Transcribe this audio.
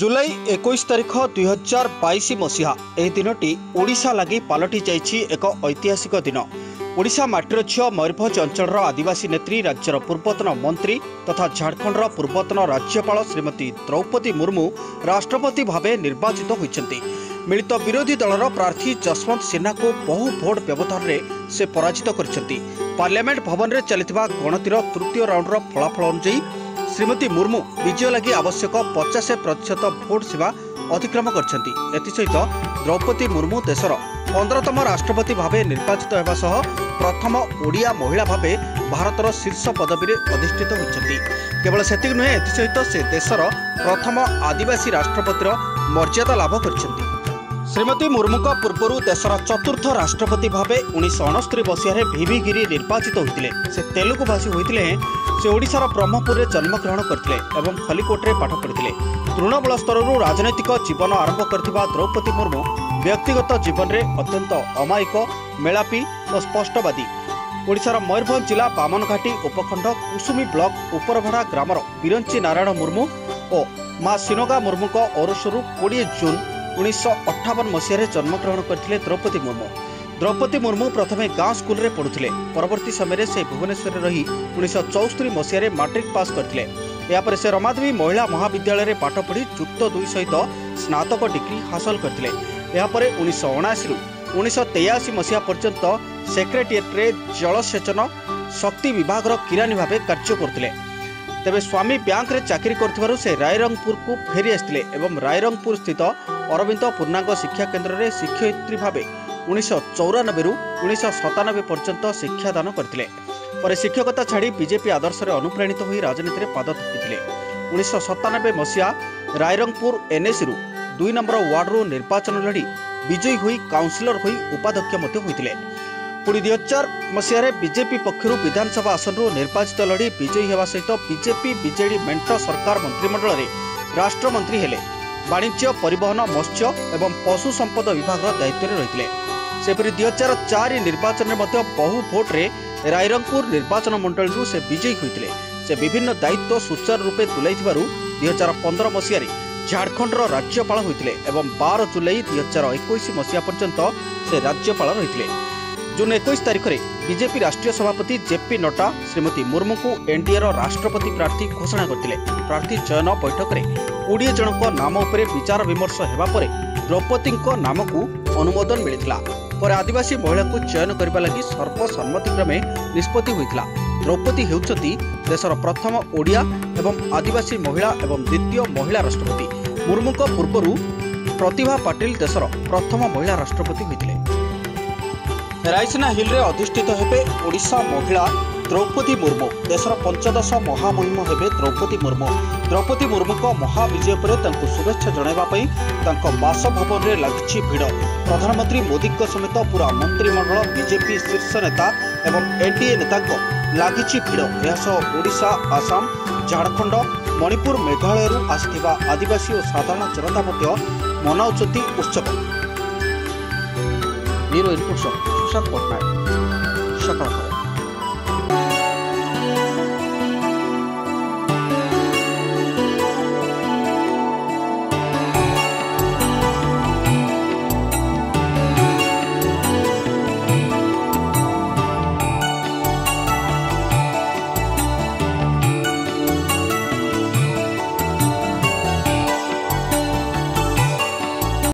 ଜୁଲାଇ ଏକୋଇଶ ତାରିଖ ଦୁଇହଜାର ବାଇଶ ମସିହା ଏହି ଦିନଟି ଓଡ଼ିଶା ଲାଗି ପାଲଟି ଯାଇଛି ଏକ ଐତିହାସିକ ଦିନ। ଓଡ଼ିଶା ମାଟିର ଝିଅ ମୟୂରଭଞ୍ଜ ଅଞ୍ଚଳର ଆଦିବାସୀ ନେତ୍ରୀ ରାଜ୍ୟର ପୂର୍ବତନ ମନ୍ତ୍ରୀ ତଥା ଝାଡ଼ଖଣ୍ଡର ପୂର୍ବତନ ରାଜ୍ୟପାଳ ଶ୍ରୀମତୀ ଦ୍ରୌପଦୀ ମୁର୍ମୁ ରାଷ୍ଟ୍ରପତି ଭାବେ ନିର୍ବାଚିତ ହୋଇଛନ୍ତି। ମିଳିତ ବିରୋଧୀ ଦଳର ପ୍ରାର୍ଥୀ ଯଶବନ୍ତ ସିହ୍ନାଙ୍କୁ ବହୁ ଭୋଟ୍ ବ୍ୟବଧାନରେ ସେ ପରାଜିତ କରିଛନ୍ତି। ପାର୍ଲାମେଣ୍ଟ ଭବନରେ ଚାଲିଥିବା ଗଣତିର ତୃତୀୟ ରାଉଣ୍ଡର ଫଳାଫଳ ଅନୁଯାୟୀ ଶ୍ରୀମତୀ ମୁର୍ମୁ ବିଜୟ ଲାଗି ଆବଶ୍ୟକ ପଚାଶ ପ୍ରତିଶତ ଭୋଟ୍ ସୀମା ଅତିକ୍ରମ କରିଛନ୍ତି। ଏଥିସହିତ ଦ୍ରୌପଦୀ ମୁର୍ମୁ ଦେଶର ପନ୍ଦରତମ ରାଷ୍ଟ୍ରପତି ଭାବେ ନିର୍ବାଚିତ ହେବା ସହ ପ୍ରଥମ ଓଡ଼ିଆ ମହିଳା ଭାବେ ଭାରତର ଶୀର୍ଷ ପଦବୀରେ ଅଧିଷ୍ଠିତ ହୋଇଛନ୍ତି। କେବଳ ସେତିକି ନୁହେଁ ଏଥିସହିତ ସେ ଦେଶର ପ୍ରଥମ ଆଦିବାସୀ ରାଷ୍ଟ୍ରପତିର ମର୍ଯ୍ୟାଦା ଲାଭ କରିଛନ୍ତି। ଶ୍ରୀମତୀ ମୁର୍ମୁଙ୍କ ପୂର୍ବରୁ ଦେଶର ଚତୁର୍ଥ ରାଷ୍ଟ୍ରପତି ଭାବେ ଉଣେଇଶହ ଅଣସ୍ତରୀ ମସିହାରେ ଭିଭି ଗିରି ନିର୍ବାଚିତ ହୋଇଥିଲେ। ସେ ତେଲୁଗୁ ଭାଷୀ ହୋଇଥିଲେ। ହେଁ ସେ ଓଡ଼ିଶାର ବ୍ରହ୍ମପୁରରେ ଜନ୍ମଗ୍ରହଣ କରିଥିଲେ ଏବଂ ଖଲିକୋଟରେ ପାଠ ପଢ଼ିଥିଲେ। ତୃଣମୂଳ ସ୍ତରରୁ ରାଜନୈତିକ ଜୀବନ ଆରମ୍ଭ କରିଥିବା ଦ୍ରୌପଦୀ ମୁର୍ମୁ ବ୍ୟକ୍ତିଗତ ଜୀବନରେ ଅତ୍ୟନ୍ତ ଅମାୟିକ ମେଳାପି ଓ ସ୍ପଷ୍ଟବାଦୀ। ଓଡ଼ିଶାର ମୟୂରଭଞ୍ଜ ଜିଲ୍ଲା ବାମନଘାଟି ଉପଖଣ୍ଡ କୁସୁମୀ ବ୍ଲକ ଉପରଭଡ଼ା ଗ୍ରାମର ବିରଞ୍ଚି ନାରାୟଣ ମୁର୍ମୁ ଓ ମା ସିନୋଗା ମୁର୍ମୁଙ୍କ ଔରସରୁ କୋଡ଼ିଏ ଜୁନ୍ ଉଣେଇଶହ ଅଠାବନ ମସିହାରେ ଜନ୍ମଗ୍ରହଣ କରିଥିଲେ ଦ୍ରୌପଦୀ ମୁର୍ମୁ। ଦ୍ରୌପଦୀ ମୁର୍ମୁ ପ୍ରଥମେ ଗାଁ ସ୍କୁଲରେ ପଢ଼ୁଥିଲେ। ପରବର୍ତ୍ତୀ ସମୟରେ ସେ ଭୁବନେଶ୍ୱରରେ ରହି ଉଣେଇଶହ ଚଉସ୍ତରୀ ମସିହାରେ ମାଟ୍ରିକ୍ ପାସ୍ କରିଥିଲେ। ଏହାପରେ ସେ ରମାଦେବୀ ମହିଳା ମହାବିଦ୍ୟାଳୟରେ ପାଠ ପଢ଼ି ଯୁକ୍ତ ଦୁଇ ସହିତ ସ୍ନାତକ ଡିଗ୍ରୀ ହାସଲ କରିଥିଲେ। ଏହାପରେ ଉଣେଇଶହ ଅଣାଅଶୀରୁ ଉଣେଇଶହ ତେୟାଅଶୀ ମସିହା ପର୍ଯ୍ୟନ୍ତ ସେକ୍ରେଟେରିଏଟ୍ରେ ଜଳସେଚନ ଶକ୍ତି ବିଭାଗର କିରାନୀ ଭାବେ କାର୍ଯ୍ୟ କରୁଥିଲେ। ତେବେ ସ୍ୱାମୀ ବ୍ୟାଙ୍କରେ ଚାକିରି କରୁଥିବାରୁ ସେ ରାୟରଙ୍ଗପୁରକୁ ଫେରି ଆସିଥିଲେ ଏବଂ ରାୟରଙ୍ଗପୁର ସ୍ଥିତ ଅରବିନ୍ଦ ପୂର୍ଣ୍ଣାଙ୍ଗ ଶିକ୍ଷା କେନ୍ଦ୍ରରେ ଶିକ୍ଷୟିତ୍ରୀ ଭାବେ ଉଣେଇଶହ ଚଉରାନବେରୁ ଉଣେଇଶହ ସତାନବେ ପର୍ଯ୍ୟନ୍ତ ଶିକ୍ଷାଦାନ କରିଥିଲେ। ପରେ ଶିକ୍ଷକତା ଛାଡ଼ି ବିଜେପି ଆଦର୍ଶରେ ଅନୁପ୍ରାଣିତ ହୋଇ ରାଜନୀତିରେ ପାଦ ଥୋକିଥିଲେ। ଉଣେଇଶହ ସତାନବେ ମସିହା ରାୟରଙ୍ଗପୁର ଏନ୍ଏସିରୁ ଦୁଇ ନମ୍ବର ୱାର୍ଡରୁ ନିର୍ବାଚନ ଲଢ଼ି ବିଜୟୀ ହୋଇ କାଉନ୍ସିଲର ହୋଇ ଉପାଧ୍ୟକ୍ଷ ମଧ୍ୟ ହୋଇଥିଲେ। ପୁଣି ଦୁଇ ହଜାର ମସିହାରେ ବିଜେପି ପକ୍ଷରୁ ବିଧାନସଭା ଆସନରୁ ନିର୍ବାଚିତ ଲଢ଼ି ବିଜୟୀ ହେବା ସହିତ ବିଜେପି ବିଜେଡି ମେଣ୍ଟ ସରକାର ମନ୍ତ୍ରିମଣ୍ଡଳରେ ରାଷ୍ଟ୍ରମନ୍ତ୍ରୀ ହେଲେ। ବାଣିଜ୍ୟ ପରିବହନ ମତ୍ସ୍ୟ ଏବଂ ପଶୁ ସମ୍ପଦ ବିଭାଗର ଦାୟିତ୍ୱରେ ରହିଥିଲେ। ସେପରି ଦୁଇ ହଜାର ଚାରି ନିର୍ବାଚନରେ ମଧ୍ୟ ବହୁ ଭୋଟ୍ରେ ରାଇରଙ୍ଗପୁର ନିର୍ବାଚନ ମଣ୍ଡଳୀରୁ ସେ ବିଜୟୀ ହୋଇଥିଲେ। ସେ ବିଭିନ୍ନ ଦାୟିତ୍ୱ ସୁଚାରୁ ରୂପେ ତୁଲାଇଥିବାରୁ ଦୁଇ ହଜାର ପନ୍ଦର ମସିହାରେ ଝାଡ଼ଖଣ୍ଡର ରାଜ୍ୟପାଳ ହୋଇଥିଲେ ଏବଂ ବାର ଜୁଲାଇ ଦୁଇ ହଜାର ଏକୋଇଶ ମସିହା ପର୍ଯ୍ୟନ୍ତ ସେ ରାଜ୍ୟପାଳ ରହିଥିଲେ। ଜୁନ୍ ଏକୋଇଶ ତାରିଖରେ ବିଜେପି ରାଷ୍ଟ୍ରୀୟ ସଭାପତି ଜେପି ନଡ୍ଡା ଶ୍ରୀମତୀ ମୁର୍ମୁଙ୍କୁ ଏନ୍ଡିଏର ରାଷ୍ଟ୍ରପତି ପ୍ରାର୍ଥୀ ଘୋଷଣା କରିଥିଲେ। ପ୍ରାର୍ଥୀ ଚୟନ ବୈଠକରେ କୋଡ଼ିଏ ଜଣଙ୍କ ନାମ ଉପରେ ବିଚାର ବିମର୍ଶ ହେବା ପରେ ଦ୍ରୌପଦୀଙ୍କ ନାମକୁ ଅନୁମୋଦନ ମିଳିଥିଲା। ପରେ ଆଦିବାସୀ ମହିଳାଙ୍କୁ ଚୟନ କରିବା ଲାଗି ସର୍ବସମ୍ମତିକ୍ରମେ ନିଷ୍ପତ୍ତି ହୋଇଥିଲା। ଦ୍ରୌପଦୀ ହେଉଛନ୍ତି ଦେଶର ପ୍ରଥମ ଓଡ଼ିଆ ଏବଂ ଆଦିବାସୀ ମହିଳା ଏବଂ ଦ୍ୱିତୀୟ ମହିଳା ରାଷ୍ଟ୍ରପତି। ମୁର୍ମୁଙ୍କ ପୂର୍ବରୁ ପ୍ରତିଭା ପାଟିଲ ଦେଶର ପ୍ରଥମ ମହିଳା ରାଷ୍ଟ୍ରପତି ହୋଇଥିଲେ। ରାଇସିନା ହିଲ୍ରେ ଅଧିଷ୍ଠିତ ହେବେ ଓଡ଼ିଶା ମହିଳା ଦ୍ରୌପଦୀ ମୁର୍ମୁ। ଦେଶର ପଞ୍ଚଦଶ ମହାମହିମ ହେବେ ଦ୍ରୌପଦୀ ମୁର୍ମୁ। ଦ୍ରୌପଦୀ ମୁର୍ମୁଙ୍କ ମହାବିଜୟ ପରେ ତାଙ୍କୁ ଶୁଭେଚ୍ଛା ଜଣାଇବା ପାଇଁ ତାଙ୍କ ବାସଭବନରେ ଲାଗିଛି ଭିଡ଼। ପ୍ରଧାନମନ୍ତ୍ରୀ ମୋଦିଙ୍କ ସମେତ ପୁରା ମନ୍ତ୍ରିମଣ୍ଡଳ ବିଜେପି ଶୀର୍ଷ ନେତା ଏବଂ ଏନ୍ଡିଏ ନେତାଙ୍କ ଲାଗିଛି ଭିଡ଼। ଏହାସହ ଓଡ଼ିଶା ଆସାମ ଝାଡ଼ଖଣ୍ଡ ମଣିପୁର ମେଘାଳୟରୁ ଆସିଥିବା ଆଦିବାସୀ ଓ ସାଧାରଣ ଜନତା ମଧ୍ୟ ମନାଉଛନ୍ତି ଉତ୍ସବ। ରିପୋର୍ଟ ସୁଶାନ୍ତ ପଟ୍ଟନାୟକ। ସକାଳ